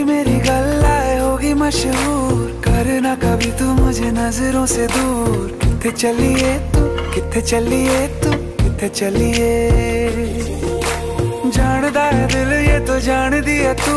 तेरी मेरी गल्लाए होगी मशहूर। करना कभी तू मुझे नज़रों से दूर। कित चलिए तू कितने चलिए तू कितने चलिए? जानदा है दिल ये तो जान दिया तू।